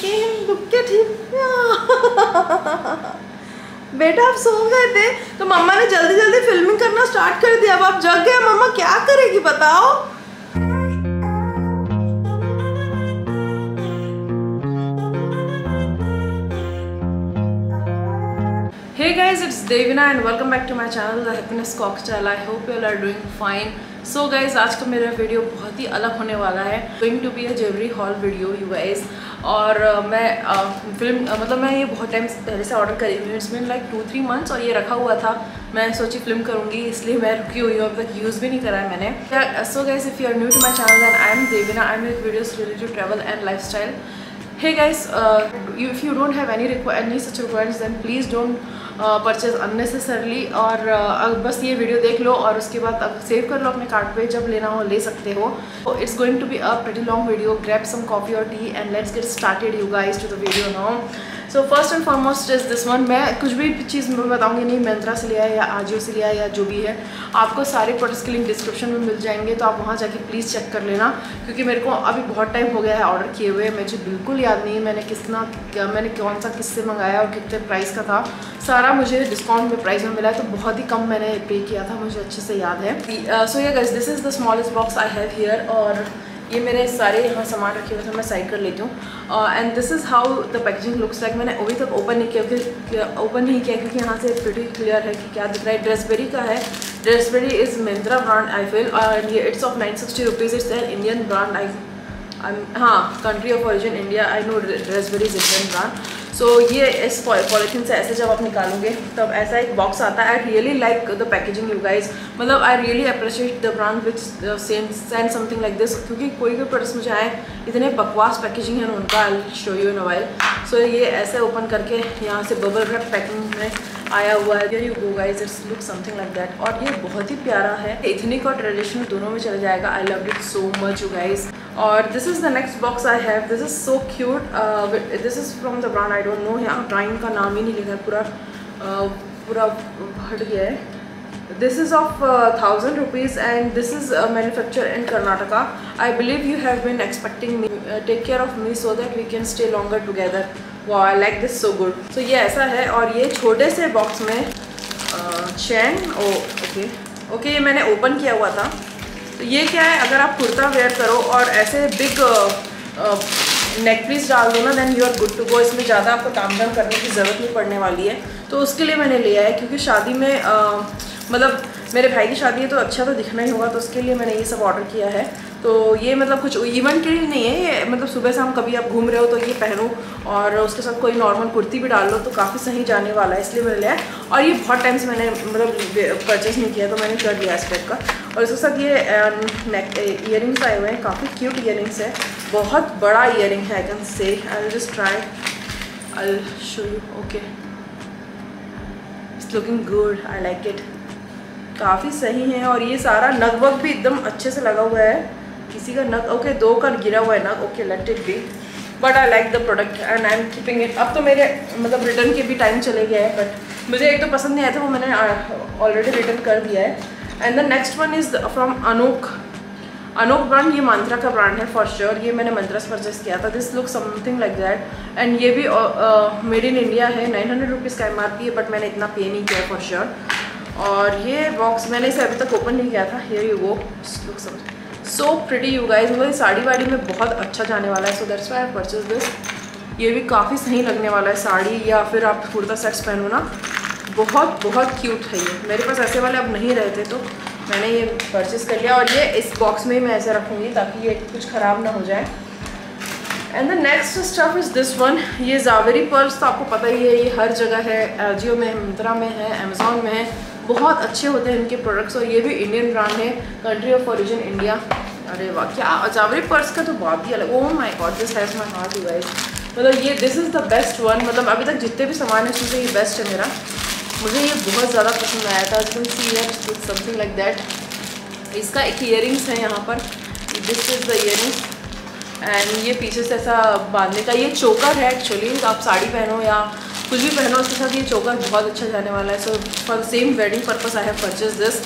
Came, look at him. बेटा आप सो गए थे तो मम्मा ने जल्दी जल्दी फिल्मिंग करना स्टार्ट कर दिया अब आप जग गए मम्मा क्या करेगी बताओ Hey guys, it's Devina and welcome back to my channel The Happiness Cocktail. I hope you all are doing fine. So so guys आज का मेरा वीडियो बहुत ही अलग होने वाला है। Going to be a jewellery haul video you guys और uh, मैं फ़िल्म uh, uh, मतलब मैं ये बहुत टाइम पहले से ऑर्डर करी हुई it's mean like two three months और ये रखा हुआ था। मैं सोची फ़िल्म करूँगी इसलिए मैं रुकी हुई हूँ। अभी तक यूज़ भी नहीं करा है मैंने। So guys if you are new to my channel then I am Devina I make videos related travel and life style uh, you, if you don't have any require any such requirements then please don't purchase unnecessarily और अब बस ये video देख लो और उसके बाद अब save कर लो अपने कार्ड पे जब लेना हो, ले सकते हो। It's going to be a pretty long video grab some coffee और tea and let's get started you guys to the video now so first and foremost is this one मैं कुछ भी चीज़ मैं बताऊँगी नहीं मंत्रा से लिया है या आजियो से लिया है या जो भी है, आपको सारे प्रोडक्ट्स के लिंक डिस्क्रिप्शन में मिल जाएँगे तो आप वहाँ जाके प्लीज़ चेक कर लेना, क्योंकि मेरे को अभी बहुत टाइम हो गया है ऑर्डर किए हुए, मुझे बिल्कुल याद नहीं है मैंने कितना मैंने कौन सा किससे मंगाया और कितने प्राइस का था। सारा मुझे डिस्काउंट में प्राइस में मिला है तो बहुत ही कम मैंने पे किया था, मुझे अच्छे से याद है। सो ये guys this is the smallest box I have here और ये मेरे सारे यहाँ सामान रखे हुए थे मैं साइड कर लेती हूँ। And this is how the packaging looks like मैंने अभी तक ओपन नहीं किया, क्योंकि ओपन नहीं किया, क्योंकि यहाँ से प्रिटी क्लियर है कि क्या दिख रहा है। ड्रेसबेरी का है। Dressberry is Myntra brand I feel and ये it's of nine sixty rupees it's an Indian brand I हाँ country of origin India I know Dressberry is Indian brand so so, ये इस पॉलीथीन से ऐसे जब आप निकालोगे तब ऐसा एक बॉक्स आता है I really like the packaging you guys मतलब I really appreciate the brand which send something like this क्योंकि कोई भी प्रोडक्ट्स मुझे आए इतने बकवास पैकेजिंग है उनका I show you in mobile so ये ऐसे ओपन करके यहाँ से बबल रैप पैकिंग में आया हुआ है you go guys it's look something like that और ये बहुत ही प्यारा है। इथनिक और ट्रेडिशनल दोनों में चला जाएगा। I love it so much you guys और this is the next box I have this is so cute this is from the brand I don't know यहाँ ब्रांड का नाम ही नहीं लिखा है। पूरा uh, पूरा हट गया है। This is of uh, thousand rupees and this is uh, manufactured in Karnataka. I believe you have been expecting me. Uh, take care of me so that we together. Wow I like this so good so, ये ऐसा है और ये छोटे से box में चैन ओ okay okay ये मैंने ओपन किया हुआ था। तो ये क्या है? अगर आप कुर्ता वेयर करो और ऐसे बिग नेक पीस डाल दो ना then you are good to go इसमें ज़्यादा आपको काम धाम करने की ज़रूरत नहीं पड़ने वाली है। तो उसके लिए मैंने लिया है, क्योंकि शादी में मतलब मेरे भाई की शादी है तो अच्छा तो दिखना ही होगा तो उसके लिए मैंने ये सब ऑर्डर किया है। तो ये मतलब कुछ इवेंट के लिए नहीं है, ये मतलब सुबह शाम कभी आप घूम रहे हो तो ये पहनो, और उसके साथ कोई नॉर्मल कुर्ती भी डाल लो तो काफ़ी सही जाने वाला है, इसलिए मैंने लिया और ये बहुत टाइम से मैंने मतलब परचेज़ नहीं किया तो मैंने कर लिया इस टाइप का। और उसके साथ ये नेक इयर आए हुए हैं, काफ़ी क्यूट इयर है, बहुत बड़ा इयर है I can say I just try I show you okay it's looking good I like it काफ़ी सही है और ये सारा नग वग भी एकदम अच्छे से लगा हुआ है। किसी का नग, ओके, दो का गिरा हुआ है नग, okay let it be but I like the product and I am keeping it अब तो मेरे मतलब रिटर्न के भी टाइम चले गए हैं बट मुझे एक तो पसंद नहीं आया था, वो मैंने ऑलरेडी रिटर्न कर दिया है। And the next one is from Anouk Anouk brand ये मंत्रा का ब्रांड है फॉर श्योर ये मैंने मंत्रा से परचेस किया था। This look something like that and ये भी मेड इन इंडिया है। नाइन हंड्रेड रुपीज़ का एम आर पी है बट मैंने इतना पे नहीं किया फॉर श्योर और ये बॉक्स मैंने इसे अभी तक ओपन नहीं किया था। हेयर यू वो look so pretty you guys मतलब साड़ी वाड़ी में बहुत अच्छा जाने वाला है। So that's why I purchase this ये भी काफ़ी सही लगने वाला है साड़ी, या फिर आप कुर्ता सेट्स पहनो ना। बहुत बहुत क्यूट है ये। मेरे पास ऐसे वाले अब नहीं रहते तो मैंने ये परचेज़ कर लिया। और ये इस बॉक्स में ही मैं ऐसे रखूँगी, ताकि ये कुछ ख़राब ना हो जाए। And the next stuff is this one ये जावेरी पर्स तो आपको पता ही है, ये हर जगह है। जियो में है मिंत्रा में है अमेज़ोन में है। बहुत अच्छे होते हैं इनके प्रोडक्ट्स और ये भी इंडियन ब्रांड है कंट्री ऑफ़ ओरिजिन इंडिया अरे वाह, क्या अजावरी पर्स का तो बहुत ही अलग ओह my god this has my heart you मतलब ये this is the best one मतलब अभी तक जितने भी सामान है उसमें ये बेस्ट है मेरा। मुझे ये बहुत ज़्यादा पसंद आया था can see it something like that इसका एक इयर है यहाँ पर। This is the ear and ये पीछे से ऐसा बांधने का ये चोकर है एक्चुअली आप साड़ी पहनो या कुछ भी पहनो, उसके साथ ये चोकर बहुत अच्छा जाने वाला है। So for same wedding purpose I have purchase this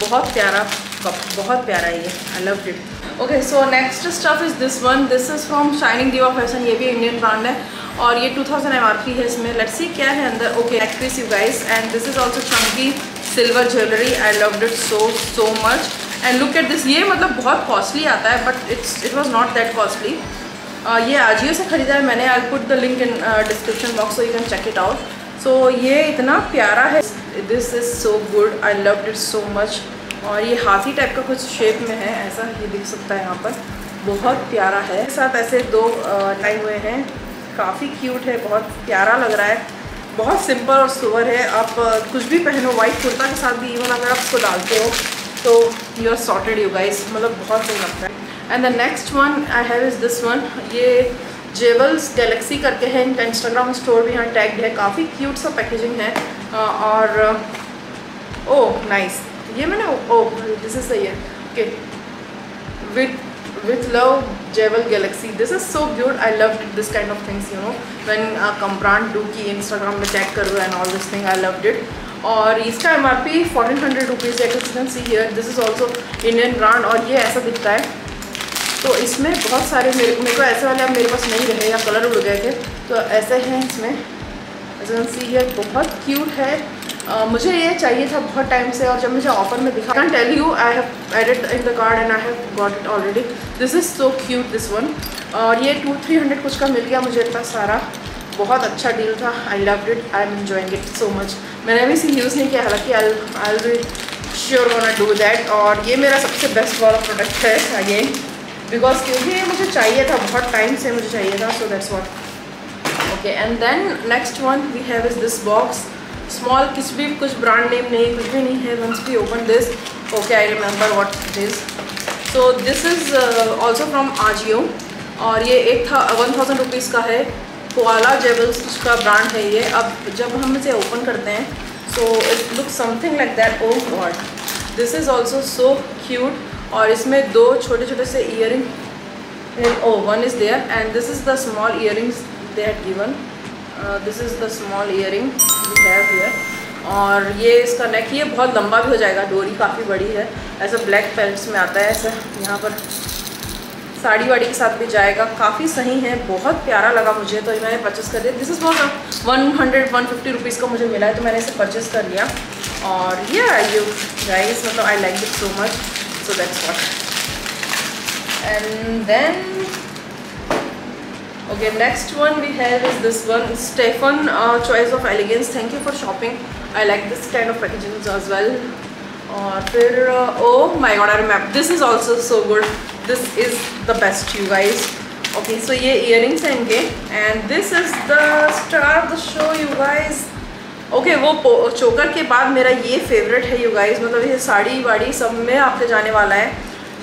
बहुत प्यारा कप बहुत प्यारा ये। I love it okay so next stuff is this one this is from Shining Diva Fashion ये भी इंडियन ब्रांड है। और ये 2000 थाउज़ेंड एम है इसमें। लेट्स सी क्या है अंदर। Okay piece you guys and this is also chunky silver jewellery I love it so so much and look at this ये मतलब बहुत कॉस्टली आता है but it's it was not that costly ये आजियो से ख़रीदा है मैंने. I put the link in description box so you can check it out so ये इतना प्यारा है. This is so good I love it so much और ये हाथी टाइप का कुछ शेप में है. ऐसा ये दिख सकता है यहाँ पर. बहुत प्यारा है. साथ ऐसे दो टाइम हुए हैं. काफ़ी क्यूट है. बहुत प्यारा लग रहा है. बहुत सिंपल और सुवर है. आप कुछ भी पहनो वाइट कुर्ता के साथ भी इवन अगर आप उसको डालते हो तो you are sorted you guys मतलब बहुत सही लगता है. And the next one I have is this one ये जेबल्स गैलेक्सी करके है, इनका इंस्टाग्राम स्टोर भी यहाँ टैग है, काफ़ी क्यूट सा पैकेजिंग है और ओ नाइस ये मैंने, ओ दिस इज़ सही है. Okay with love Jewels Galaxy this is so beaut I love this kind of things you know when कम्प्रांड do की इंस्टाग्राम में चेक करो and all this thing I love it और इसका M R P fourteen hundred rupees है see this is also Indian brand और ये ऐसा दिखता है. तो इसमें बहुत सारे मेरे मेरे को ऐसे वाले अब मेरे पास नहीं रहे या कलर उड़ गए थे तो ऐसे हैं इसमें। सी हियर बहुत क्यूट है। Uh, मुझे ये चाहिए था बहुत टाइम से और जब मुझे ऑफ़र में दिखा can tell you I have added in the card and I have got it already this is so cute this one और ये टू थ्री हंड्रेड कुछ का मिल गया मुझे इतना सारा। बहुत अच्छा डील था I love it I am enjoying it so much मैंने अभी इसे यूज़ नहीं किया हालाँकि I I be sure one do that और ये मेरा सबसे बेस्ट वाला प्रोडक्ट है अगेन बिकॉज़ क्योंकि मुझे चाहिए था, बहुत टाइम से मुझे चाहिए था so that's what okay and then next one we have is this box small किस भी, कुछ ब्रांड नेम नहीं, कुछ भी नहीं है once we open this okay I remember what this so this is also from Ajio और ये एक था वन थाउज़ेंड रुपीज़ का है. कोआला जेबल्स का ब्रांड है ये. अब जब हम इसे ओपन करते हैं so it look something like that oh god this is also so cute और इसमें दो छोटे छोटे से ear oh one is there and this is the small ear they had given this is the small ear we have here और ये इसका नेक ये बहुत लंबा भी हो जाएगा, डोरी काफ़ी बड़ी है। ऐसा ब्लैक पेल्ट्स में आता है, ऐसा यहाँ पर साड़ी वाड़ी के साथ भी जाएगा। काफ़ी सही है, बहुत प्यारा लगा मुझे तो मैंने परचेस कर दिया। दिस इज़ बहुत one hundred one fifty rupees का मुझे मिला है तो मैंने इसे परचेस कर लिया। और ये आई यू गाइस मतलब I like it so much so that's what and then okay next one we have is this one Stefan uh, choice of elegance thank you for shopping I like this kind of packaging as well और फिर oh my god I remember this is also so good this is the best you guys okay so ये earrings हैं इनके and this is the star of the show you guys okay okay, वो चोकर के बाद मेरा ये favourite है यू गाइस मतलब ये साड़ी वाड़ी सब में आपके जाने वाला है।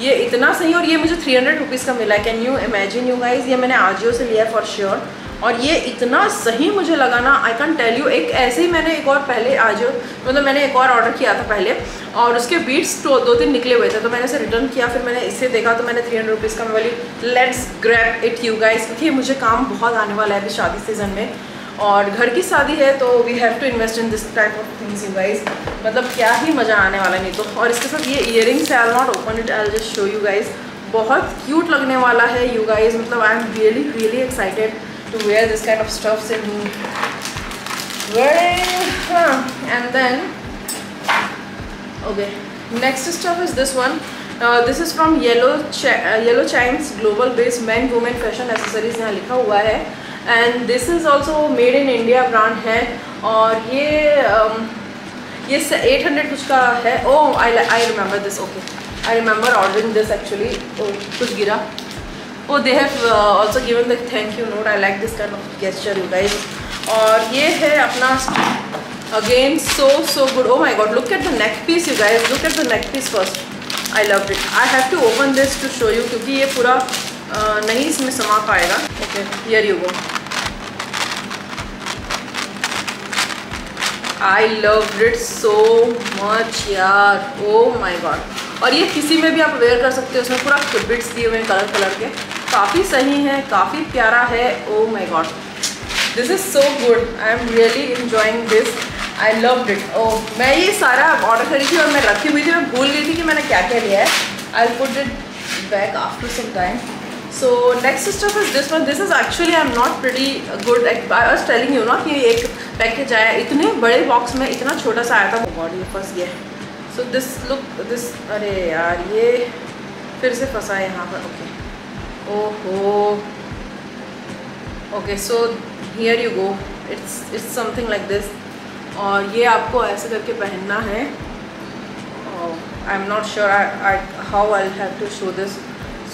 ये इतना सही और ये मुझे थ्री हंड्रेड रुपीज़ का मिला है। Can you imagine you guys ये मैंने आजियो से लिया है फॉर श्योर और ये इतना सही मुझे लगा ना आई कैन टेल यू एक ऐसे ही मैंने एक और पहले आजियो मतलब मैंने एक और ऑर्डर किया था पहले। और उसके बीट्स तो दो तीन निकले हुए थे तो मैंने इसे रिटर्न किया फिर मैंने इससे देखा तो मैंने थ्री हंड्रेड रुपीज़ का मैं बोली let's grab it you guys क्योंकि मुझे काम बहुत आने वाला है अभी शादी सीज़न में। और घर की शादी है तो we have to invest in this type of things you guys मतलब क्या ही मज़ा आने वाला नहीं तो। और इसके साथ ये earrings I not open it I just show you guys बहुत क्यूट लगने वाला है यू गाइज़ मतलब I am really really excited to wear this kind of stuffs in and then okay next stuff is this one this is from Yellow Yellow Chimes global based man women fashion accessories यहाँ लिखा हुआ है। And this is also made in India brand है और ये um, ये eight hundred कुछ का है। ओ I I remember this okay I remember ordering this actually कुछ गिरा। ओ they have also given the thank you note I like this kind of gesture you guys और ये है अपना again so so good oh my god look at the neck piece you guys look at the neck piece first I love it I have to open this to show you क्योंकि ये पूरा नहीं इसमें समा पाएगा। Okay. Here you go I love it so much यार। Oh my God और ये किसी में भी आप वेयर कर सकते हो उसमें पूरा बिट्स दिए हुए हैं कलर कलर के। काफ़ी सही है काफ़ी प्यारा है। ओ my god this is so good I am really enjoying this I love it oh मैं ये सारा ऑर्डर करी थी और मैं रखी हुई थी। मैं भूल गई थी कि मैंने क्या क्या लिया है। I put it back after some time. So next stuff is this one. This is actually, I'm not pretty good at, I was telling you ना कि एक पैकेज आया, इतने बड़े बॉक्स में इतना छोटा सा आया था। बॉडी फंस गया। सो दिस लुक दिस अरे यार, ये फिर से फंसा है यहाँ पर। ओके ओहो। Okay so here you go it's it's something like this और ये आपको ऐसे करके पहनना है। I am not sure I how I have to show this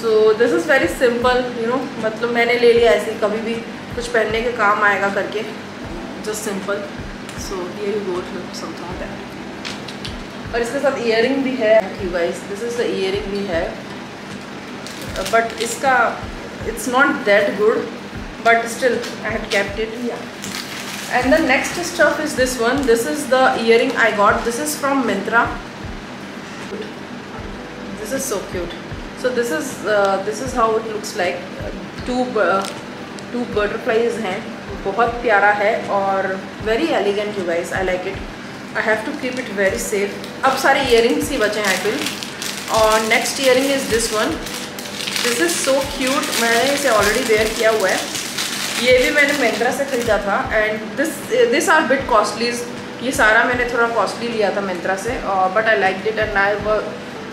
so this is very simple you know मतलब मैंने ले लिया ऐसे कभी भी कुछ पहनने के काम आएगा करके। जस्ट सिंपल सो ये यू गो समथिंग दैट और इसके साथ इयर भी है wise this is the ear भी है। बट इसका it's not that good but still I kept it, yeah. And the next stuff is this one. This is the earring I got. This is from Mintra. This is so cute. So this is uh, this is how it looks like two uh, two butterflies हैं बहुत प्यारा है और very elegant you guys I like it I have to keep it very safe अब सारे earrings ही बचे हैं I और next earring is this one this is so cute मैंने इसे already wear किया हुआ है ये भी मैंने मिंत्रा से ख़रीदा था and this this are bit costlies ये सारा मैंने थोड़ा कॉस्टली लिया था मिंत्रा से but I like it and I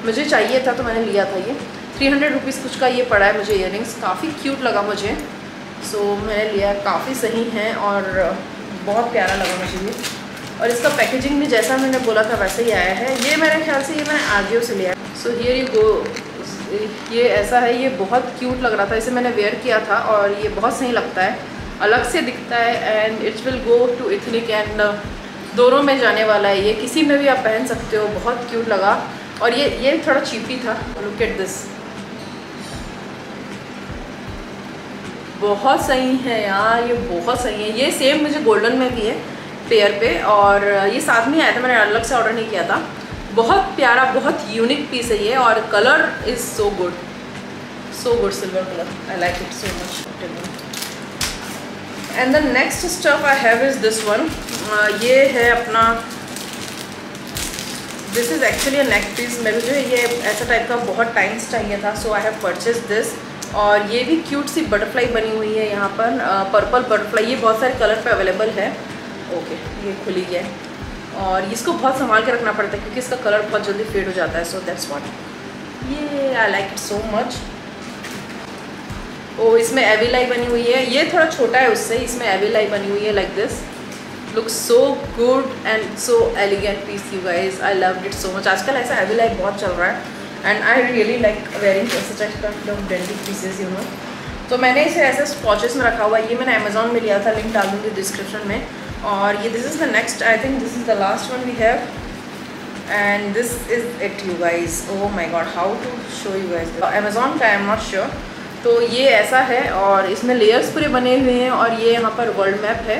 मुझे चाहिए था तो मैंने लिया था ये थ्री हंड्रेड रुपीज़ कुछ का ये पड़ा है मुझे इयर काफ़ी क्यूट लगा मुझे। सो so, मैंने लिया काफ़ी सही हैं और बहुत प्यारा लगा मुझे ये। और इसका पैकेजिंग भी जैसा मैंने बोला था वैसे ही आया है। ये मेरे ख्याल से ये मैंने आगे से लिया है। सो हियर यू गो ये ऐसा है। ये बहुत क्यूट लग रहा था। इसे मैंने वेयर किया था और ये बहुत सही लगता है। अलग से दिखता है and it's will go to ethnic and दोनों में जाने वाला है। ये किसी में भी आप पहन सकते हो। बहुत क्यूट लगा। और ये ये थोड़ा चीपी था। लुक एट दिस बहुत सही है यार, ये बहुत सही है। ये सेम मुझे गोल्डन में भी है पेयर पे, और ये साथ में आया था, मैंने अलग से ऑर्डर नहीं किया था। बहुत प्यारा, बहुत यूनिक पीस है ये, और colour is so good so good silver colour I like it so much and the next stuff I have is this one ये है अपना this is actually neck piece मेरे जो ये ऐसा टाइप का बहुत टाइम्स चाहिए था so I have purchase this और ये भी क्यूट सी बटरफ्लाई बनी हुई है यहाँ पर पर्पल बटरफ्लाई ये बहुत सारे कलर पे अवेलेबल है। ओके ये खुली है। और इसको बहुत संभाल के रखना पड़ता है क्योंकि इसका कलर बहुत जल्दी फेड हो जाता है सो दैट्स वॉट ये I like it so much oh इसमें एविलाई बनी हुई है। ये थोड़ा छोटा है उससे, इसमें एविलाई बनी हुई है like this look so good and so elegant piece you guys I love it so much आजकल ऐसा एविलाई बहुत चल रहा है। And I really like wearing such pieces you know तो मैंने इसे ऐसे स्पॉचेस में रखा हुआ है। ये मैंने अमेजोन में लिया था लिंक डाल दूँगी डिस्क्रिप्शन में। और ये this is the next I think this is the last one we have and this is it you guys oh my god how to show you guys Amazon का I am not sure तो ये ऐसा है और इसमें layers पूरे बने हुए हैं और ये यहाँ पर वर्ल्ड मैप है।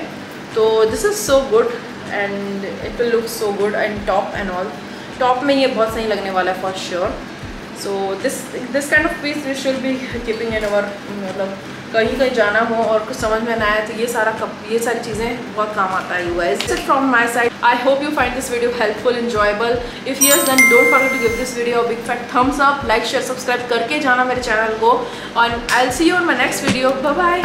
तो this is so good and it will look so good and top and all top में ये बहुत सही लगने वाला है for sure so this this kind of piece we should be keeping in our मतलब कहीं कहीं जाना हो और कुछ समझ में ना आए तो ये सारा कप ये सारी चीज़ें बहुत काम आता है you it from my side I hope you find this video helpful enjoyable if yes then don't forget to give this video big fat thumbs up like share subscribe करके जाना मेरे चैनल को. और I'll see you on my next video bye